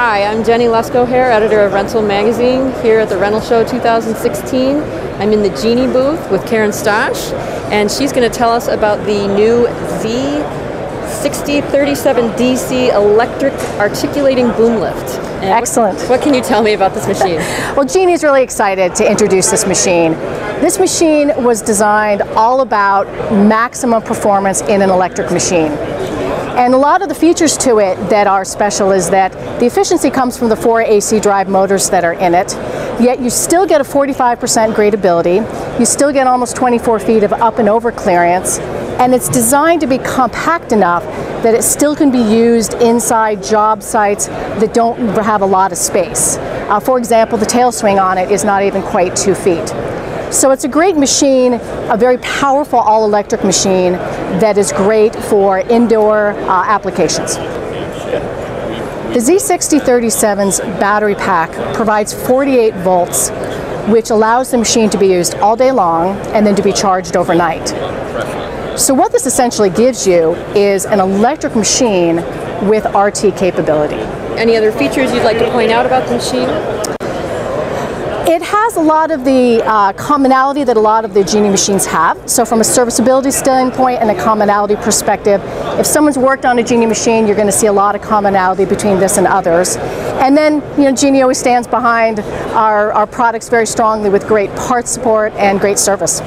Hi, I'm Jenny Lescohier, editor of Rental Magazine, here at the Rental Show 2016. I'm in the Genie booth with Karen Stosh, and she's going to tell us about the new Z60/37DC electric articulating boom lift. And Excellent. What, what, can you tell me about this machine? well, Genie's really excited to introduce this machine. This machine was designed all about maximum performance in an electric machine. And a lot of the features to it that are special is that the efficiency comes from the four AC drive motors that are in it, yet you still get a 45% gradability, you still get almost 24 feet of up and over clearance, and it's designed to be compact enough that it still can be used inside job sites that don't have a lot of space. Uh, for example, the tail swing on it is not even quite two feet. So it's a great machine, a very powerful all-electric machine that is great for indoor uh, applications. The Z60/37's battery pack provides 48 volts, which allows the machine to be used all day long and then to be charged overnight. So what this essentially gives you is an electric machine with RT capability. Any other features you'd like to point out about the machine? It has a lot of the uh, commonality that a lot of the Genie machines have. So from a serviceability standpoint and a commonality perspective, if someone's worked on a Genie machine, you're going to see a lot of commonality between this and others. And then, you know, Genie always stands behind our, our products very strongly with great parts support and great service.